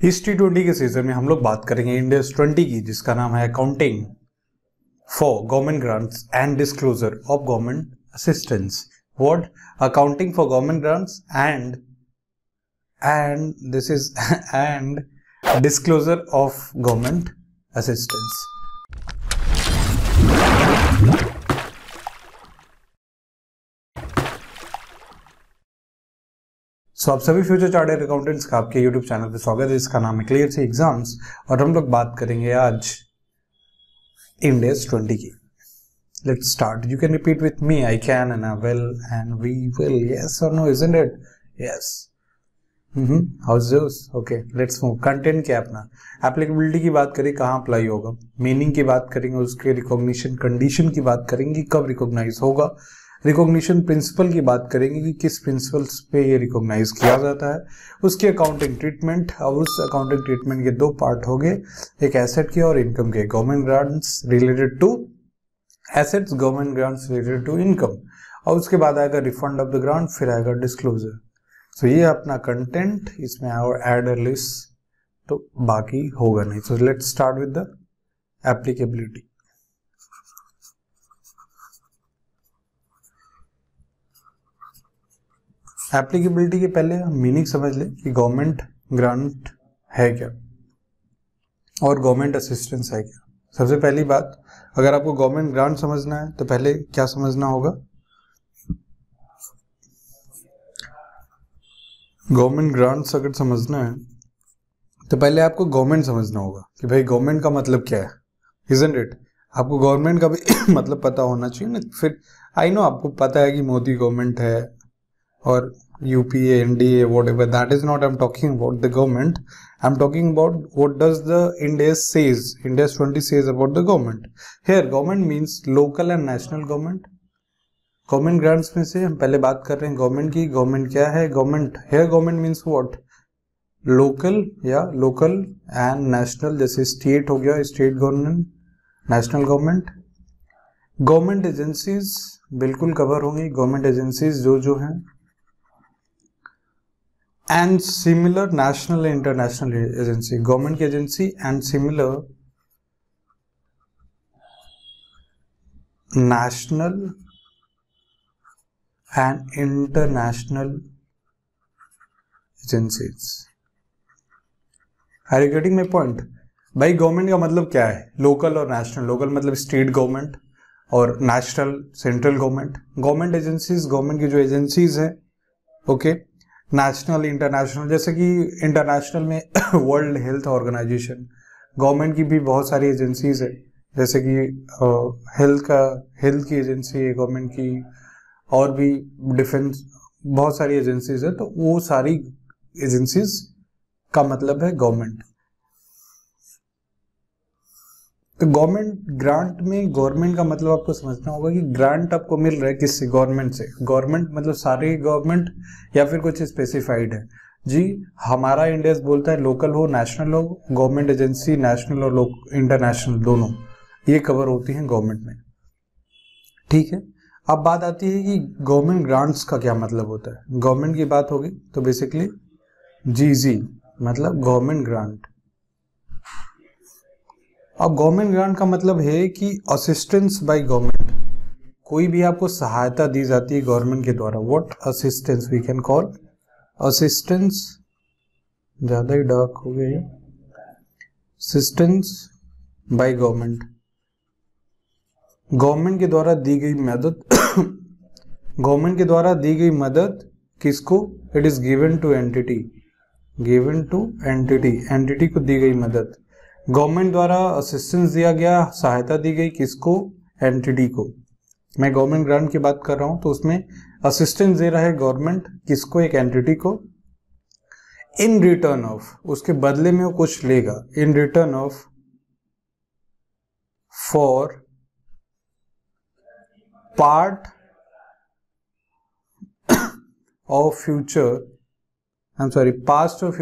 History twenty के season में हम लोग बात करेंगे इंडेक्स ट्वेंटी की, जिसका नाम है accounting for government grants and disclosure of government assistance what accounting for government grants and and this is and disclosure of government assistance so so, आप सभी फ्यूचर चार्टेड अकाउंटेंट्स का आपके यूट्यूब चैनल पे स्वागत है। इसका नाम है क्लियर सी एग्ज़ाम्स और हम लोग बात करेंगे आज इंडेस ट्वेंटी की। Let's start you can repeat with me I can and I will and we will yes और no isn't it yes house okay let's move content क्या अपना? एप्लीकेबिलिटी की बात करें कहाँ अप्लाई होगा? मीनिंग की बात करेंगे उसके रिकॉग्निशन कंडीशन की बात करेंगे कब रिकॉग्नाइज होगा? रिकॉग्निशन प्रिंसिपल की बात करेंगे कि किस प्रिंसिपल्स पे ये रिकॉग्नाइज किया जाता है। उसकी अकाउंटिंग ट्रीटमेंट और उस अकाउंटिंग ट्रीटमेंट के दो पार्ट हो गए। एक एसेट के और इनकम के। Government grants related to assets government grants related to income और उसके बाद आएगा रिफंड ऑफ़ द ग्रांट फिर आएगा डिस्क्लोजर सो ये अपना कंटेंट इसमें और एड लिस्ट तो बाकी होगा नहीं। So let start with the applicability applicability के पहले हम मीनिंग समझ लें कि गवर्नमेंट ग्रांट है क्या और गवर्नमेंट असिस्टेंस है क्या। सबसे पहली बात, अगर आपको गवर्नमेंट ग्रांट समझना है तो पहले क्या समझना होगा? गवर्नमेंट ग्रांट्स अगर समझना है तो पहले आपको गवर्नमेंट समझना होगा कि भाई गवर्नमेंट का मतलब क्या है इजेंट इट आपको गवर्नमेंट का भी मतलब पता होना चाहिए ना। फिर आई नो आपको पता है कि मोदी गवर्नमेंट है or UPA, NDA, whatever. That is not I'm talking about the government. I'm talking about what does the India says. India 20 says about the government. Here government means local and national government. Government grants में से हम पहले बात कर रहे हैं government की government क्या है government here government means what local या लोकल एंड नेशनल जैसे स्टेट हो गया state government national government government agencies बिल्कुल कवर होंगी गवर्नमेंट एजेंसीज जो जो हैं and similar national and international agency government agency and similar national and international agencies are you getting my point भाई government का मतलब क्या है लोकल और नेशनल लोकल मतलब स्टेट गवर्नमेंट और national central government government agencies government की जो एजेंसीज हैं ओके okay, नेशनल इंटरनेशनल जैसे कि इंटरनेशनल में वर्ल्ड हेल्थ ऑर्गेनाइजेशन गवर्नमेंट की भी बहुत सारी एजेंसीज है। जैसे कि हेल्थ का हेल्थ की एजेंसी है गवर्नमेंट की, और भी डिफेंस बहुत सारी एजेंसीज है। तो वो सारी एजेंसीज का मतलब है गवर्नमेंट तो गवर्नमेंट ग्रांट में गवर्नमेंट का मतलब आपको समझना होगा कि ग्रांट आपको मिल रहा है किससे गवर्नमेंट से। गवर्नमेंट मतलब सारे गवर्नमेंट या फिर कुछ स्पेसिफाइड है। जी, हमारा इंडिया बोलता है लोकल हो नेशनल हो गवर्नमेंट एजेंसी नेशनल और इंटरनेशनल दोनों। ये कवर होती हैं गवर्नमेंट में। ठीक है? अब बात आती है कि गवर्नमेंट ग्रांट्स का क्या मतलब होता है। गवर्नमेंट की बात होगी तो बेसिकली जी जी मतलब गवर्नमेंट ग्रांट अब गवर्नमेंट ग्रांट का मतलब है कि असिस्टेंस बाय गवर्नमेंट कोई भी आपको सहायता दी जाती है गवर्नमेंट के द्वारा what assistance we can call assistance ज़्यादा ही डार्क हो गया असिस्टेंस बाय गवर्नमेंट गवर्नमेंट के द्वारा दी गई मदद, गवर्नमेंट के द्वारा दी गई मदद किसको? It is given to entity given to entity entity को दी गई मदद। गवर्नमेंट द्वारा असिस्टेंस दिया गया, सहायता दी गई किसको? एंटिटी को। मैं गवर्नमेंट ग्रांट की बात कर रहा हूँ तो उसमें असिस्टेंस दे रहा है गवर्नमेंट किसको? एक एंटिटी को। इन रिटर्न ऑफ़ उसके बदले में वो कुछ लेगा। In return of for part of future I am sorry past और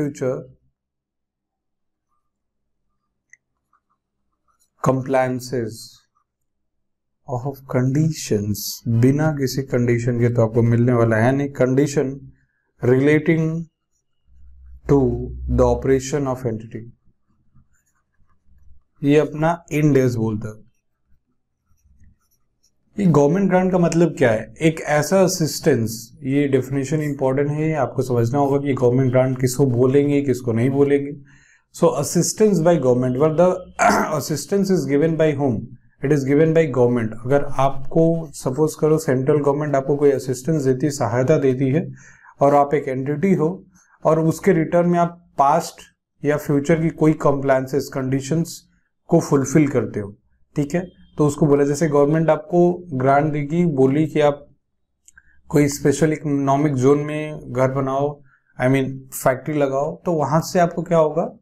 कंप्लायंसेस ऑफ़ कंडीशंस बिना किसी कंडीशन के तो आपको मिलने वाला है। नहीं condition relating to the operation of entity ये अपना इन डेज़ बोलता है। ये गवर्नमेंट ग्रांट का मतलब क्या है? एक ऐसा असिस्टेंस ये डेफिनेशन इंपॉर्टेंट है आपको समझना होगा कि गवर्नमेंट ग्रांट किसको बोलेंगे, किसको नहीं बोलेंगे। So assistance by government where the assistance is given by whom it is given by government अगर आपको सपोज़ करो सेंट्रल गवर्नमेंट आपको कोई असिस्टेंस देती है, सहायता देती है, और आप एक एंटिटी हो, और उसके रिटर्न में आप पास्ट या फ्यूचर की कोई कंप्लायंसेस कंडीशंस को फुलफिल करते हो, ठीक है? तो उसको बोला, जैसे गवर्नमेंट आपको ग्रांट देगी, बोली कि आप कोई स्पेशल इकोनॉमिक जोन में घर बनाओ आई मीन फैक्ट्री लगाओ तो वहाँ से आपको क्या होगा?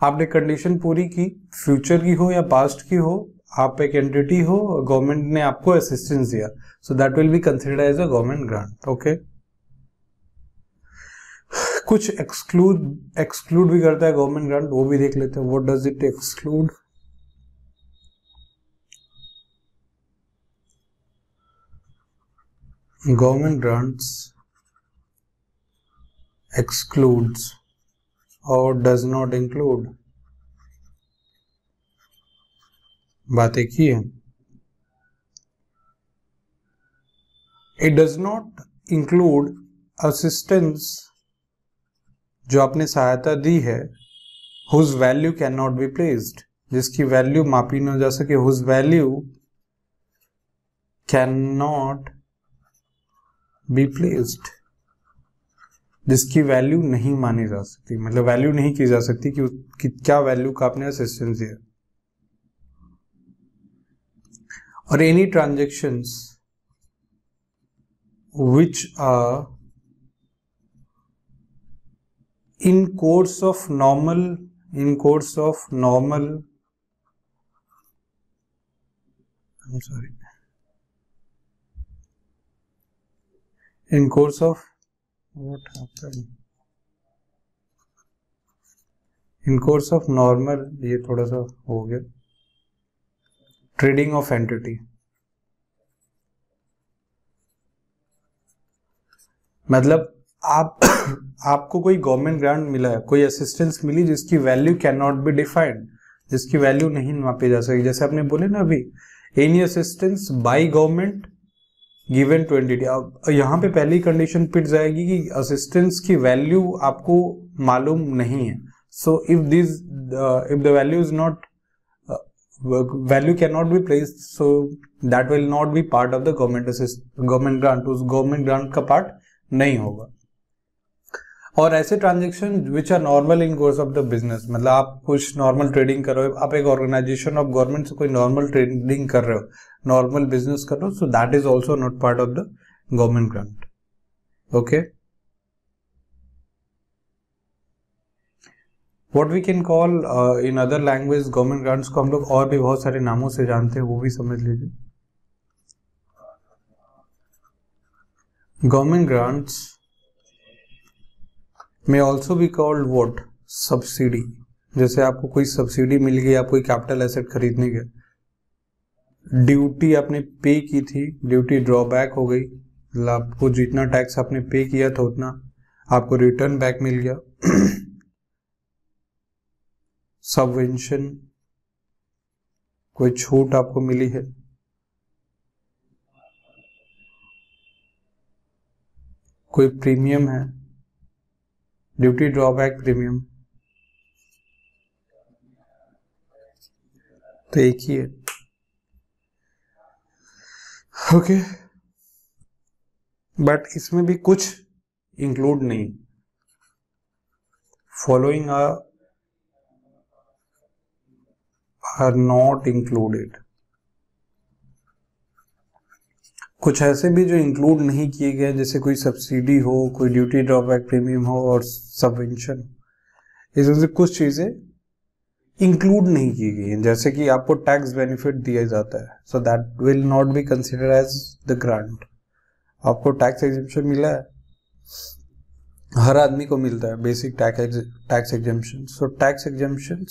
आपने कंडीशन पूरी की फ्यूचर की हो या पास्ट की हो, आप एक एंटिटी हो गवर्नमेंट ने आपको असिस्टेंस दिया। So that will be considered as a government grant okay कुछ एक्सक्लूड एक्सक्लूड भी करता है गवर्नमेंट ग्रांट वो भी देख लेते हैं। What does it exclude government grants excludes or does not include. बात एक ही। है it does not include assistance जो आपने सहायता दी है whose value can not be placed जिसकी वैल्यू मापी न जा सके whose value can not be placed जिसकी वैल्यू नहीं मानी जा सकती। मतलब वैल्यू नहीं की जा सकती कि, कि क्या वैल्यू का आपने असिस्टेंस दिया। और any transaction which are in course of normal in course of normal sorry in course of what happened? In course of normal, ये थोड़ा सा हो गया। ट्रेडिंग ऑफ़ एंटिटी मतलब आप, आपको कोई गवर्नमेंट ग्रांट मिला है, कोई असिस्टेंस मिली जिसकी value can not be defined जिसकी वैल्यू नहीं मापी जा सकी। जैसे आपने बोले ना अभी any assistance by government given to entity अब यहाँ पे पहली कंडीशन पिट जाएगी कि असिस्टेंस की वैल्यू आपको मालूम नहीं है। So if this if the value is not value can not be place so that will not be part of the government government grant उस गवर्नमेंट ग्रांट का पार्ट नहीं होगा। और ऐसे transaction which are normal in course of the business मतलब आप कुछ normal trading कर रहे हो, आप एक ऑर्गेनाइजेशन ऑफ़ गवर्नमेंट से कोई नॉर्मल ट्रेडिंग कर रहे हो नॉर्मल बिज़नेस कर रहे हो so that is also not part of the government grant okay what we can call in other language government grants को हम लोग और भी बहुत सारे नामों से जानते हैं, वो भी समझ लीजिए। Government grants may also be called what subsidy जैसे आपको कोई सब्सिडी मिल गई आप कोई कैपिटल एसेट खरीदने के। ड्यूटी आपने पे की थी ड्यूटी ड्रॉबैक हो गई। मतलब आपको जितना टैक्स आपने पे किया था उतना आपको रिटर्न बैक मिल गया। सबवेंशन कोई छूट आपको मिली है। कोई प्रीमियम है। Duty drawback premium. तो एक ही है। ओके। बट इसमें भी कुछ इंक्लूड नहीं। फॉलोइंग आर नॉट इंक्लूडेड कुछ ऐसे भी जो इंक्लूड नहीं किए गए, जैसे कोई सब्सिडी हो, कोई ड्यूटी ड्रॉबैक प्रीमियम हो और सबवेंशन इसमें से कुछ चीज़ें इंक्लूड नहीं की गई हैं। जैसे कि आपको टैक्स बेनिफिट दिया जाता है so that will not be consider as the grant आपको टैक्स एग्जिबिशन मिला है, हर आदमी को मिलता है basic tax tax exemption so tax exemption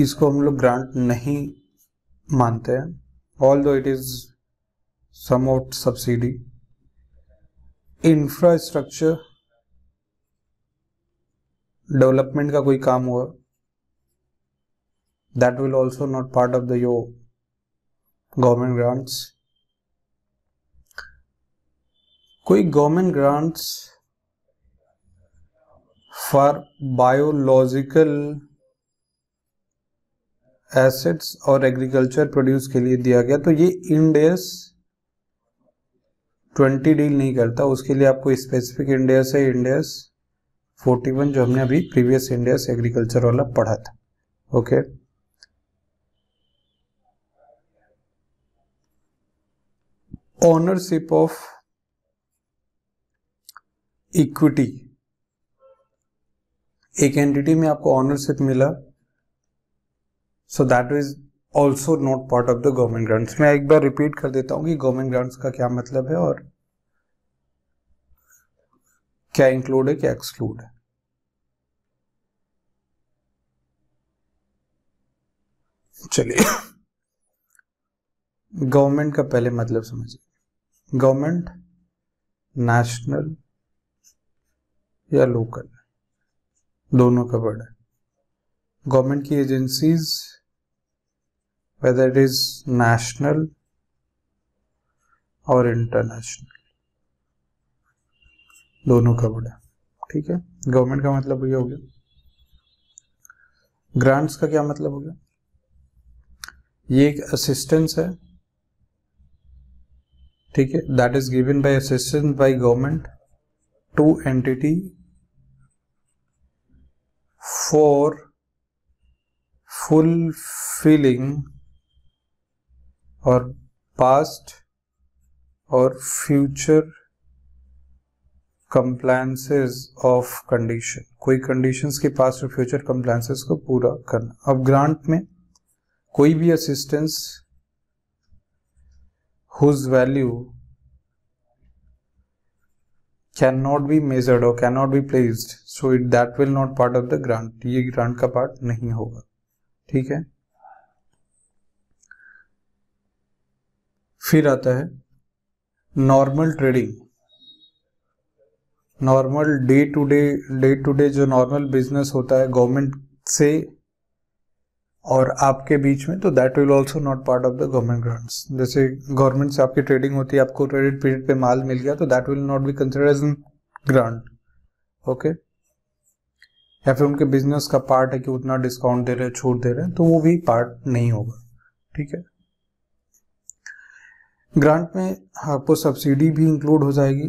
इसको हम लोग ग्रांट नहीं मानते हैं although it is somewhat subsidy infrastructure development का कोई काम हुआ that will also not part of the your government grants कोई government grants for biological assets और एग्रीकल्चर प्रोड्यूस के लिए दिया गया तो ये इंडेस ट्वेंटी डील नहीं करता। उसके लिए आपको स्पेसिफिक इंडेस है इंडेस फोर्टी वन जो हमने अभी प्रीवियस इंडेस एग्रीकल्चर वाला पढ़ा था। ओके ओनरशिप ऑफ़ इक्विटी एक एंटिटी में आपको ऑनरशिप मिला। So that is also not part of the government grants मैं एक बार रिपीट कर देता हूँ कि गवर्नमेंट ग्रांट्स का क्या मतलब है और क्या इंक्लूड है, क्या एक्सक्लूड है। चलिए। गवर्नमेंट का पहले मतलब समझिए। गवर्नमेंट नेशनल या लोकल दोनों का वर्ड है। गवर्नमेंट की agencies whether it is national और इंटरनेशनल दोनों का वर्ड है ठीक है? गवर्नमेंट का मतलब ये हो गया। ग्रांट्स का क्या मतलब हो गया? ये एक असिस्टेंस है। ठीक है? That is given by assistance by government to entity for fulfilling और पास्ट और फ्यूचर कंप्लायंसेस ऑफ़ कंडीशन कोई कंडीशंस के पास्ट और फ्यूचर कंप्लायंसेस को पूरा करना। अब ग्रांट में कोई भी assistance whose value can not be measured और can not be placed so it that will not part of the grant ये ग्रांट का पार्ट नहीं होगा। ठीक है? फिर आता है normal trading normal day to day day to day जो नॉर्मल बिज़नेस होता है गवर्नमेंट से और आपके बीच में तो that will also not part of the government grants जैसे गवर्नमेंट से आपकी ट्रेडिंग होती है, आपको क्रेडिट पीरियड पे माल मिल गया तो that will not be consider as grant okay या फिर उनके बिज़नेस का पार्ट है कि उतना डिस्काउंट दे रहे हैं छूट दे रहे हैं तो वो भी पार्ट नहीं होगा. ठीक है? ग्रांट में आपको सब्सिडी भी इंक्लूड हो जाएगी।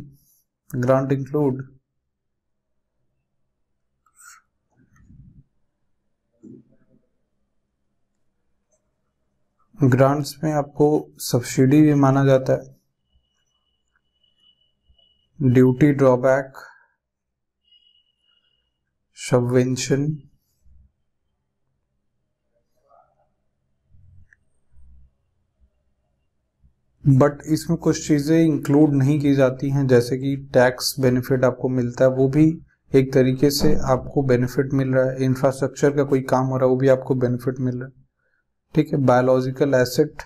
ग्रांट इंक्लूड ग्रांट्स में आपको सब्सिडी भी माना जाता है। ड्यूटी ड्रॉबैक सबवेंशन बट इसमें कुछ चीज़ें इंक्लूड नहीं की जाती हैं, जैसे कि टैक्स बेनिफिट आपको मिलता है, वो भी एक तरीके से आपको बेनिफिट मिल रहा है। इंफ्रास्ट्रक्चर का कोई काम हो रहा है, वो भी आपको बेनिफिट मिल रहा है। ठीक है बायोलॉजिकल एसेट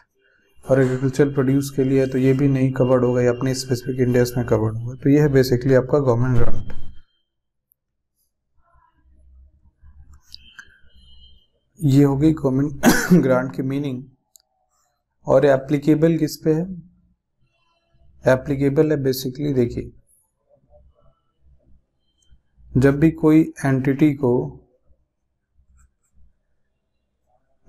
और एग्रीकल्चर प्रोड्यूस के लिए तो ये भी नहीं कवर्ड होगा या अपने स्पेसिफिक इंडियाज में कवर्ड होगा तो ये है बेसिकली आपका गवर्नमेंट ग्रांट ये हो गई गवर्नमेंट ग्रांट की मीनिंग और एप्लीकेबल किस पे है? एप्लीकेबल है बेसिकली देखिए। जब भी कोई एंटिटी को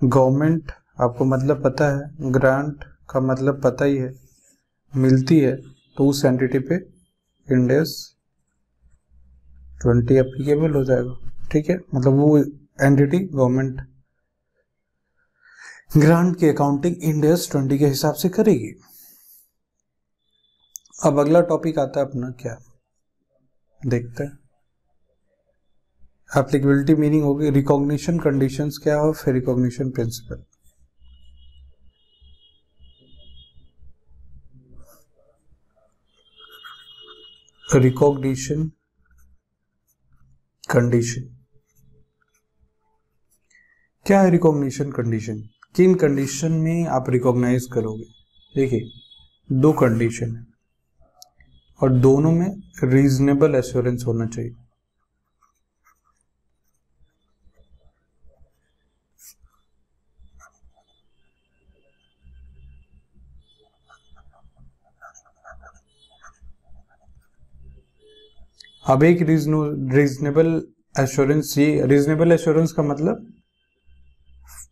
गवर्नमेंट आपको मतलब पता है ग्रांट का मतलब पता ही है, मिलती है तो उस एंटिटी पे इंडेस ट्वेंटी एप्लीकेबल हो जाएगा। ठीक है? मतलब वो एंटिटी गवर्नमेंट ग्रांट की अकाउंटिंग इंडेस ट्वेंटी के हिसाब से करेगी। अब अगला टॉपिक आता है अपना क्या? देखते हैं। एप्लीकेबिलिटी मीनिंग होगी रिकॉग्निशन कंडीशंस क्या हो, फिर रिकॉग्निशन प्रिंसिपल रिकॉग्निशन कंडीशन क्या है रिकॉग्निशन कंडीशन किन कंडीशन में आप रिकॉग्नाइज करोगे। देखिए, दो कंडीशन है और दोनों में रीजनेबल एश्योरेंस होना चाहिए। अब एक रीजनेबल एश्योरेंस ये रीजनेबल एश्योरेंस का मतलब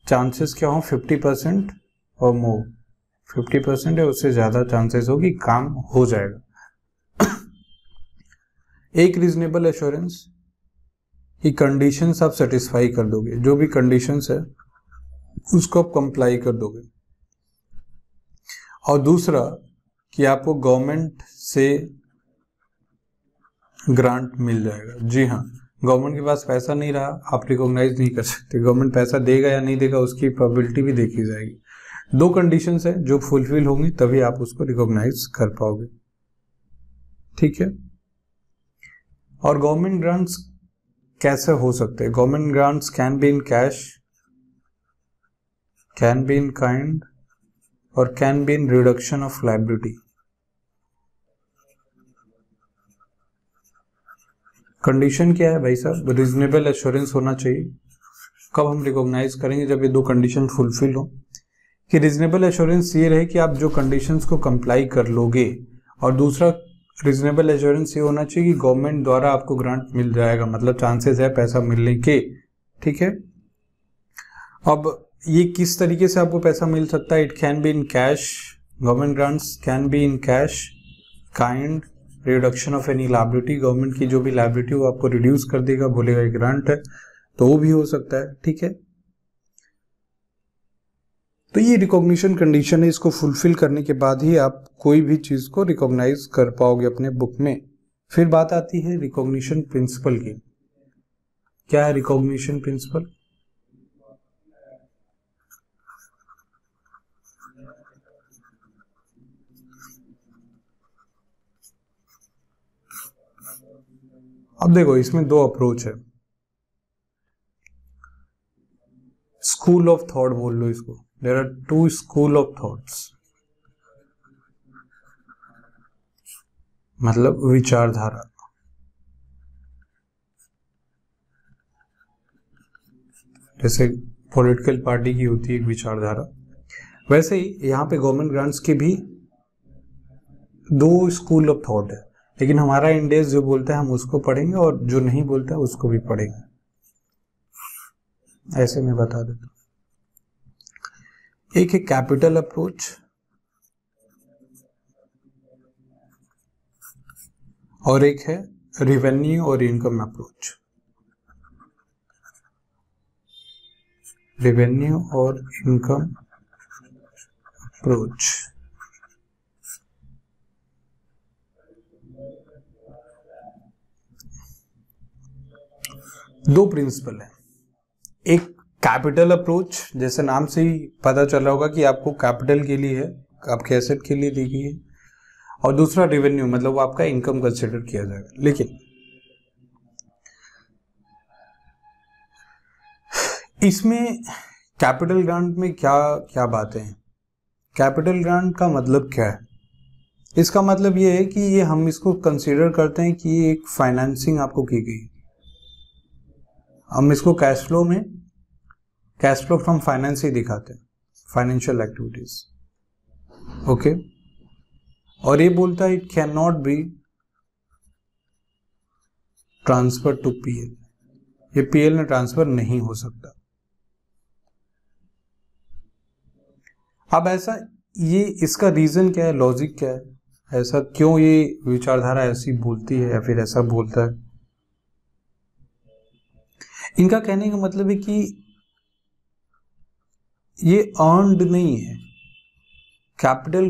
चांसेस क्या हो? फिफ्टी परसेंट और मोर फिफ्टी परसेंट है, उससे ज़्यादा चांसेस हो कि काम हो जाएगा। एक रीजनेबल एश्योरेंस कि कंडीशंस आप सेटिस्फाई कर दोगे। जो भी कंडीशंस है, उसको आप कंप्लाई कर दोगे। और दूसरा, कि आपको गवर्नमेंट से ग्रांट मिल जाएगा। जी हाँ। गवर्नमेंट के पास पैसा नहीं रहा, आप रिकॉग्नाइज नहीं कर सकते। गवर्नमेंट पैसा देगा या नहीं देगा, उसकी प्रॉबिलिटी भी देखी जाएगी। दो कंडीशंस है जो फुलफिल होंगी, तभी आप उसको रिकॉग्नाइज कर पाओगे। ठीक है? और गवर्नमेंट ग्रांट्स कैसे हो सकते हैं? Government grants can be in cash can be in kind और can be in reduction of liability condition क्या है भाई साहब रीजनेबल एश्योरेंस होना चाहिए। कब हम रिकॉग्नाइज करेंगे जब ये दो कंडीशन फुलफिल हो? कि रीजनेबल एश्योरेंस ये रहे कि आप जो कंडीशंस को कंप्लाई कर लोगे, और दूसरा रिजनेबल एश्योरेंस ये होना चाहिए कि गवर्नमेंट द्वारा आपको ग्रांट मिल जाएगा। मतलब चांसेस है पैसा मिलने के। ठीक है? अब ये किस तरीके से आपको पैसा मिल सकता है? It can be in cash government grants can be in cash kind reduction of any liability government की जो भी लाइबिलिटी वो आपको रिड्यूस कर देगा, बोलेगा एक ग्रांट है तो वो भी हो सकता है, ठीक है? तो ये रिकॉग्निशन कंडीशन है, इसको फुलफिल करने के बाद ही आप कोई भी चीज़ को रिकॉग्नाइज कर पाओगे अपने बुक में। फिर बात आती है रिकॉग्निशन प्रिंसिपल की। क्या है रिकॉग्निशन प्रिंसिपल अब देखो, इसमें दो अप्रोच है। स्कूल ऑफ़ थॉट बोल लो इसको। There are two school of thoughts मतलब विचारधारा। जैसे पॉलिटिकल पार्टी की होती है विचारधारा। वैसे ही यहाँ पे गवर्नमेंट ग्रांट्स की भी दो स्कूल ऑफ़ थॉट है। लेकिन हमारा इंडेक्स जो बोलता है, हम उसको पढ़ेंगे और जो नहीं बोलता है, उसको भी पढ़ेंगे। ऐसे में बता देता एक है कैपिटल अप्रोच। और एक है रिवेन्यू और इनकम अप्रोच रिवेन्यू और इनकम अप्रोच दो प्रिंसिपल है। एक कैपिटल अप्रोच, जैसे नाम से ही पता चल रहा होगा कि आपको कैपिटल के लिए है आपके एसेट के लिए दी गई है और दूसरा रेवेन्यू मतलब वो आपका इनकम कंसिडर किया जाएगा। लेकिन, इसमें कैपिटल ग्रांट में क्या क्या बातें हैं? कैपिटल ग्रांट का मतलब क्या है? इसका मतलब ये है कि ये हम इसको कंसीडर करते हैं कि एक फाइनेंसिंग आपको की गई। हम इसको कैश फ्लो में कैश फ्लो फ्रॉम फाइनेंस ही दिखाते हैं फाइनेंशियल एक्टिविटीज़ ओके और ये बोलता है it can not be transfer to PL ये पीएल में ट्रांसफ़र नहीं हो सकता. अब ऐसा, ये इसका रीजन क्या है? लॉजिक क्या है? ऐसा क्यों ये विचारधारा ऐसी बोलती है या फिर ऐसा बोलता है? इनका कहने का मतलब है कि ये अर्नड नहीं है। Capital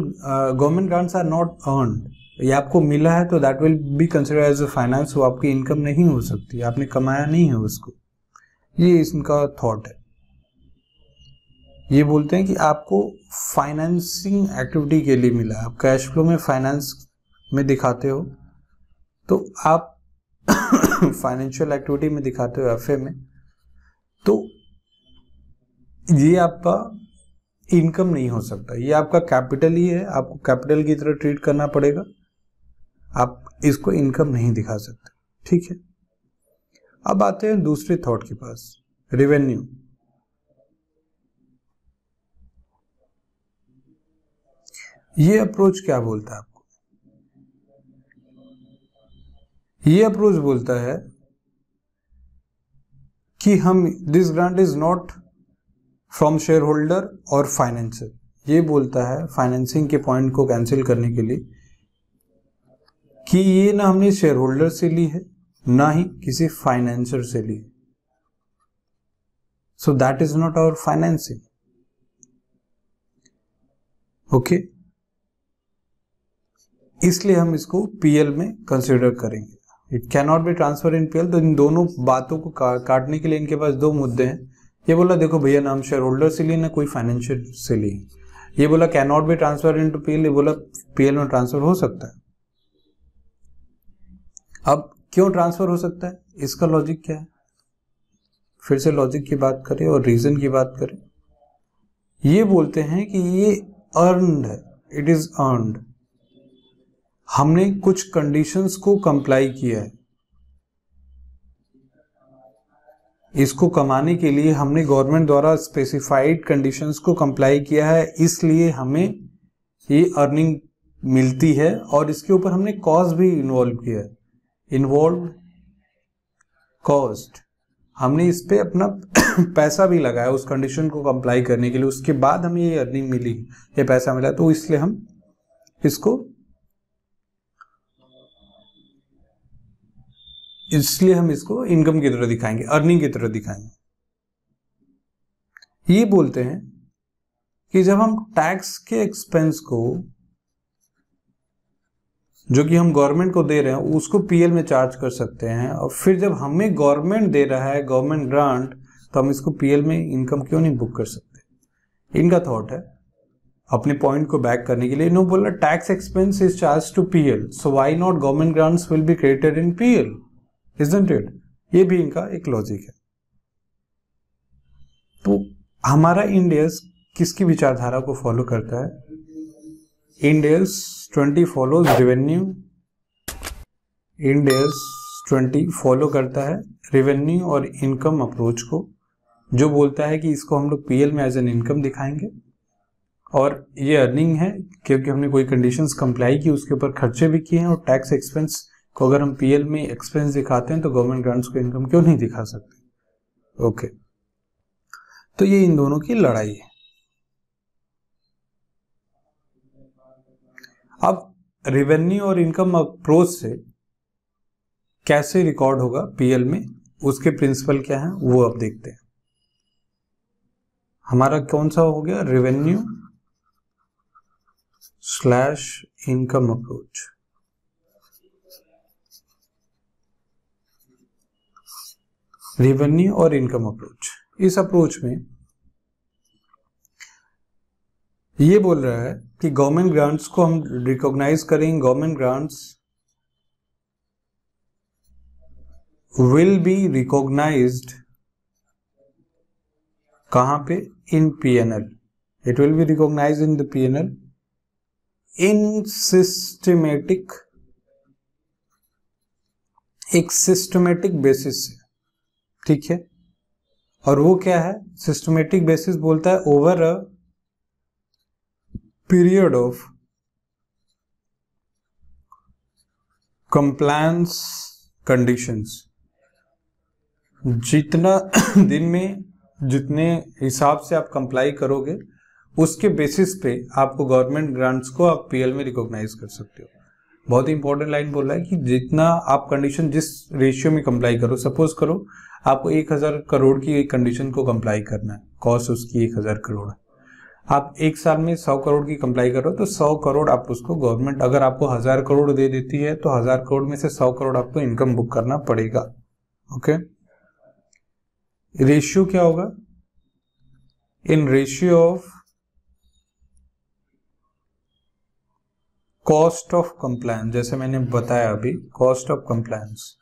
government grants are not earned ये आपको मिला है तो that will be consider as a finance वो आपकी इनकम नहीं हो सकती। आपने कमाया नहीं है उसको। ये इनका थॉट है। ये बोलते हैं कि आपको फाइनेंसिंग एक्टिविटी के लिए मिला आप कैश फ्लो में फाइनेंस में दिखाते हो तो आप फाइनेंशियल एक्टिविटी में दिखाते हो एफ़ में तो ये आपका इनकम नहीं हो सकता। ये आपका कैपिटल ही है, आपको कैपिटल की तरह ट्रीट करना पड़ेगा। आप इसको इनकम नहीं दिखा सकते, ठीक है? अब आते हैं दूसरे थॉट के पास रेवेन्यू ये अप्रोच क्या बोलता है आपको? ये अप्रोच बोलता है कि हम this grant is not from shareholder और फाइनेंशियल ये बोलता है फाइनेंसिंग के पॉइंट को कैंसिल करने के लिए कि ये ना हमने शेयर होल्डर से ली है, ना ही किसी फाइनेंसर से ली so that is not our financing okay इसलिए हम इसको पीएल में कंसिडर करेंगे। It can not be transfer in PL तो इन दोनों बातों को का, काटने के लिए इनके पास दो मुद्दे हैं। ये बोला देखो भैया ना हम शेयर होल्डर से लिए ना कोई फाइनेंशियल से लिए ये बोला can not be transfer into PL ये बोला पीएल में ट्रांसफ़र हो सकता है। अब क्यों ट्रांसफ़र हो सकता है? इसका लॉजिक क्या है? फिर से लॉजिक की बात करें और रीजन की बात करें। ये बोलते हैं कि ये अर्नड है। इट इज़ अर्नड हमने कुछ कंडीशंस को कंप्लाई किया है। इसको कमाने के लिए हमने गवर्नमेंट द्वारा स्पेसिफाइड कंडीशंस को कंप्लाई किया है, इसलिए हमें ये अर्निंग मिलती है और इसके ऊपर हमने कॉस्ट भी इन्वॉल्व किया है। इन्वॉल्व कॉस्ट हमने इस पर अपना पैसा भी लगाया उस कंडीशन को कंप्लाई करने के लिए। उसके बाद हमें ये अर्निंग मिली, ये पैसा मिला तो इसलिए हम इसको इसलिए हम इसको इनकम की तरह दिखाएँगे अर्निंग की तरह दिखाएँगे। ये बोलते हैं कि जब हम टैक्स के एक्सपेंस को, जो कि हम गवर्नमेंट को दे रहे हैं, उसको पीएल में चार्ज कर सकते हैं और फिर जब हमें गवर्नमेंट दे रहा है गवर्नमेंट ग्रांट तो हम इसको पीएल में इनकम क्यों नहीं बुक कर सकते? इनका थॉट है, अपने पॉइंट को बैक करने के लिए। नो बोला tax expense is charge to PL so why not government grants will be created in PL isn't it ये भी इनका एक लॉजिक है। तो हमारा इंडियस किसकी विचारधारा को फॉलो करता है? Ind AS twenty follows revenue Ind AS twenty follow करता है रेवेन्यू और इनकम अप्रोच को, जो बोलता है कि इसको हम लोग पीएल में एज एन इनकम दिखाएँगे। और ये अर्निंग है, क्योंकि हमने कोई कंडीशंस कंप्लाई की, उसके ऊपर खर्चे भी किए हैं और टैक्स एक्सपेंस को अगर हम पीएल में एक्सपेंस दिखाते हैं तो गवर्नमेंट ग्रांट्स को इनकम क्यों नहीं दिखा सकते? ओके तो ये इन दोनों की लड़ाई है। अब रेवेन्यू और इनकम अप्रोच से कैसे रिकॉर्ड होगा पीएल में, उसके प्रिंसिपल क्या है, वो अब देखते हैं। हमारा कौन सा हो गया? Revenue slash income approach revenue और इनकम अप्रोच इस अप्रोच में ये बोल रहा है कि गवर्नमेंट ग्रांट्स को हम रिकॉग्नाइज करेंगे government grants will be recognised कहाँ पे? In PNL it will be recognise in the PNL in systematic एक सिस्टमेटिक बेसिस से ठीक है? और वो क्या है? सिस्टमेटिक बेसिस बोलता है over a period of compliance conditions जितना दिन में जितने हिसाब से आप कंप्लाई करोगे, उसके बेसिस पे आपको गवर्नमेंट ग्रांट्स को आप पीएल में रिकॉग्नाइज कर सकते हो। बहुत ही इंपॉर्टेंट लाइन बोल रहा है कि जितना आप कंडीशन जिस रेशियो में कंप्लाई करो सपोज़ करो, आपको एक हज़ार करोड़ की कंडीशन को कंप्लाई करना है कॉस्ट उसकी एक हज़ार करोड़ है। आप एक साल में सौ करोड़ की कंप्लाई करो तो सौ करोड़ आप उसको गवर्नमेंट अगर आपको हज़ार करोड़ दे देती है तो हज़ार करोड़ में से सौ करोड़ आपको इनकम बुक करना पड़ेगा ओके रेशियो क्या होगा? In ratio of cost of compliance, जैसे मैंने बताया अभी, cost of compliance.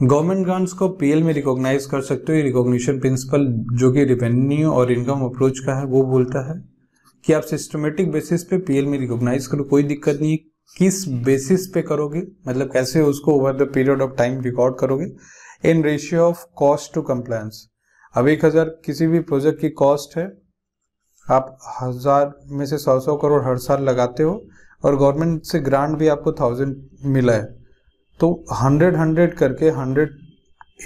Government grants को पीएल में रिकॉग्नाइज कर सकते हो। रिकॉग्निशन प्रिंसिपल जो कि रेवेन्यू और इनकम अप्रोच का है, वो बोलता है कि आप सिस्टमेटिक बेसिस पे पीएल में रिकॉग्नाइज करो। कोई दिक्कत नहीं किस बेसिस पे करोगे? मतलब कैसे उसको over the period of time record करोगे? In ratio of cost to compliance अब एक हज़ार किसी भी प्रोजेक्ट की कॉस्ट है आप हज़ार में से सौ सौ करोड़ हर साल लगाते हो और गवर्नमेंट से ग्रांट भी आपको थाउज़ेंड मिला है। तो हंड्रेड हंड्रेड करके हंड्रेड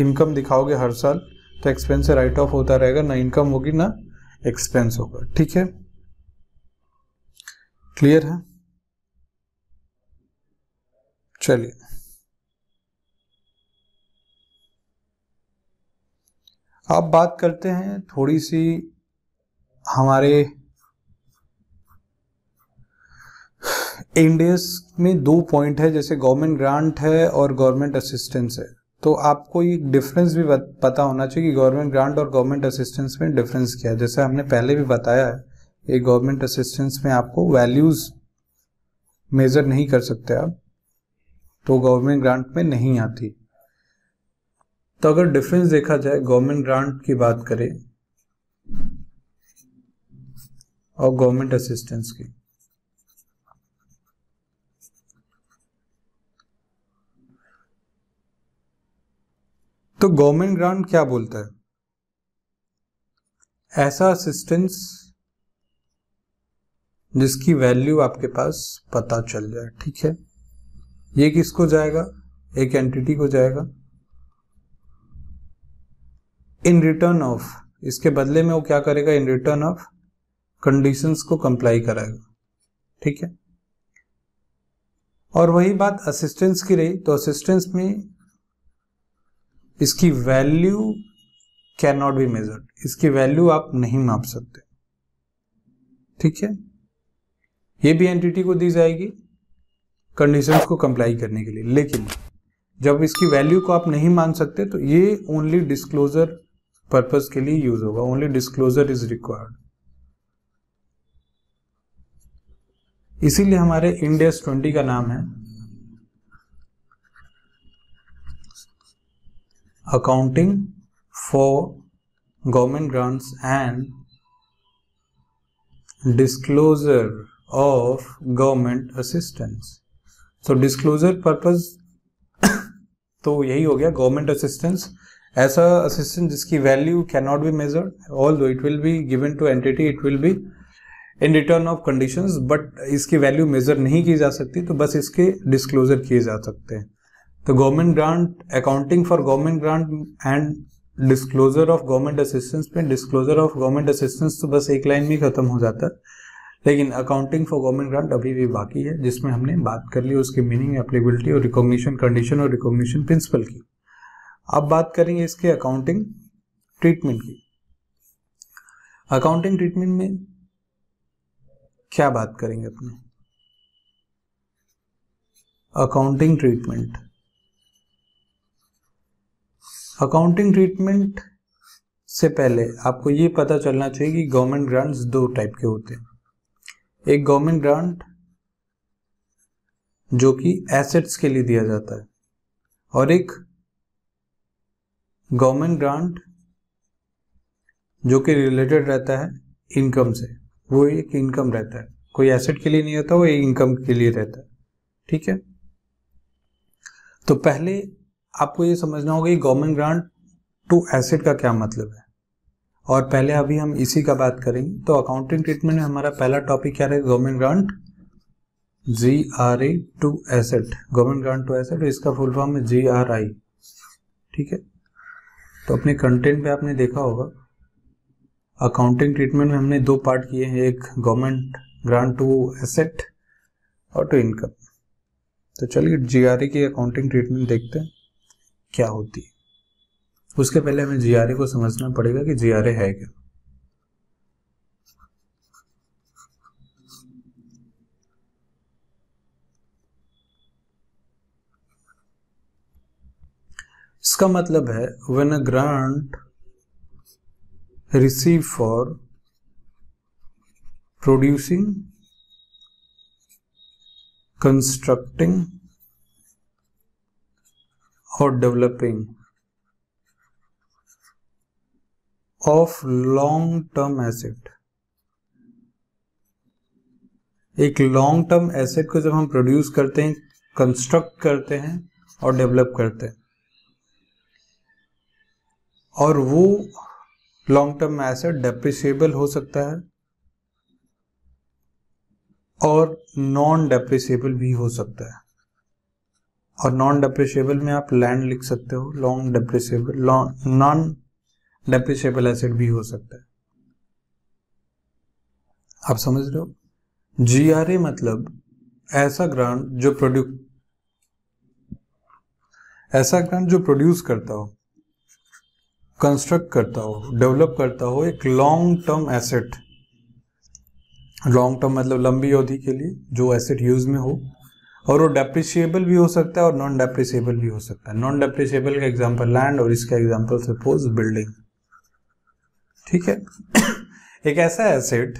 इनकम दिखाओगे हर साल तो एक्सपेंस राइट ऑफ़ होता रहेगा, ना इनकम होगी, ना एक्सपेंस होगा। ठीक है? क्लियर है? चलिए। अब बात करते हैं थोड़ी सी हमारे इंडियस में दो पॉइंट है, जैसे गवर्नमेंट ग्रांट है और गवर्नमेंट असिस्टेंस है। तो आपको ये डिफरेंस भी पता होना चाहिए कि गवर्नमेंट ग्रांट और गवर्नमेंट असिस्टेंस में डिफरेंस क्या है। जैसे हमने पहले भी बताया है, ये गवर्नमेंट असिस्टेंस में आपको वैल्यूज़ मेजर नहीं कर सकते आप तो गवर्नमेंट ग्रांट में नहीं आती। तो अगर डिफरेंस देखा जाए गवर्नमेंट ग्रांट की बात करें और गवर्नमेंट असिस्टेंस की। तो गवर्नमेंट ग्रांट क्या बोलता है? ऐसा असिस्टेंस जिसकी वैल्यू आपके पास पता चल जाए, ठीक है? ये किसको जाएगा? एक एंटिटी को जाएगा। इन रिटर्न ऑफ़ इसके बदले में वो क्या करेगा? इन रिटर्न ऑफ़ कंडीशंस को कंप्लाई कराएगा। ठीक है? और वही बात असिस्टेंस की रही तो असिस्टेंस में इसकी value can not be measured इसकी वैल्यू आप नहीं माप सकते। ठीक है? ये भी एंटिटी को दी जाएगी कंडीशंस को कंप्लाई करने के लिए। लेकिन जब इसकी वैल्यू को आप नहीं मान सकते तो ये ओनली डिस्क्लोजर पर्पज के लिए यूज़ होगा। ओनली डिस्क्लोजर इज़ रिक्वायर्ड इसीलिए हमारे इंडेस ट्वेंटी का नाम है। Accounting for government grants and disclosure of government assistance so disclosure purpose तो यही हो गया गवर्नमेंट असिस्टेंस ऐसा असिस्टेंस जिसकी value can not be measured although it will be given to entity it will be in return of conditions but इसकी value measure नहीं की जा सकती तो बस इसके डिस्क्लोजर किए जा सकते हैं। तो government grant accounting for government grant and disclosure of government assistance में डिस्क्लोजर ऑफ़ गवर्नमेंट असिस्टेंस तो बस एक लाइन में खत्म हो जाता है। लेकिन अकाउंटिंग फॉर गवर्नमेंट ग्रांट अभी भी बाकी है, जिसमें हमने बात कर ली, उसकी मीनिंग एप्लीबिलिटी और रिकॉग्निशन कंडीशन और रिकॉग्निशन प्रिंसिपल की। अब बात करेंगे इसके अकाउंटिंग ट्रीटमेंट की। अकाउंटिंग ट्रीटमेंट में क्या बात करेंगे अपने? अकाउंटिंग ट्रीटमेंट अकाउंटिंग ट्रीटमेंट से पहले आपको ये पता चलना चाहिए कि गवर्नमेंट ग्रांट्स दो टाइप के होते हैं। एक गवर्नमेंट ग्रांट जो कि एसेट्स के लिए दिया जाता है और एक गवर्नमेंट ग्रांट जो कि रिलेटेड रहता है इनकम से। वो एक इनकम रहता है। कोई एसेट के लिए नहीं होता, वो एक इनकम के लिए रहता है। ठीक है? तो पहले आपको ये समझना होगा कि गवर्नमेंट ग्रांट टू एसेट का क्या मतलब है? और पहले अभी हम इसी का बात करेंगे तो अकाउंटिंग ट्रीटमेंट में हमारा पहला टॉपिक क्या रहेगा? Government grant G R A to asset government grant to asset इसका फुल फॉर्म है जी आर आई ठीक है? तो अपने कंटेंट पे आपने देखा होगा अकाउंटिंग ट्रीटमेंट में हमने दो पार्ट किए हैं, एक गवर्नमेंट ग्रांट टू एसेट और टू इनकम तो चलिए जीआरए की अकाउंटिंग ट्रीटमेंट देखते हैं, क्या होती है। उसके पहले हमें जीआरए को समझना पड़ेगा कि जीआरए है क्या। इसका मतलब है when a grant receive for producing constructing और developing of long term asset. एक लॉन्ग टर्म एसेट को जब हम प्रोड्यूस करते हैं कंस्ट्रक्ट करते हैं और डेवलप करते हैं, और वो लॉन्ग टर्म में एसेट डेप्रिसिएबल हो सकता है और नॉन डेप्रिसिएबल भी हो सकता है। और नॉन डेप्रिशिएबल में आप लैंड लिख सकते हो long depreciable non depreciable asset भी हो सकता है। आप समझ रहे हो? जीआरए मतलब ऐसा ग्रांट जो प्रोड्यूस ऐसा ग्रांट जो प्रोड्यूस करता हो। कंस्ट्रक्ट करता हो डेवलप करता हो एक long term asset long term मतलब लंबी अवधि के लिए जो एसेट यूज़ में हो, और वो डेप्रिशिएबल भी हो सकता है और नॉन डेप्रिशिएबल भी हो सकता है। नॉन डेप्रिशिएबल का एग्जांपल लैंड और इसका एग्जांपल सपोज़ बिल्डिंग ठीक है? एक ऐसा एसेट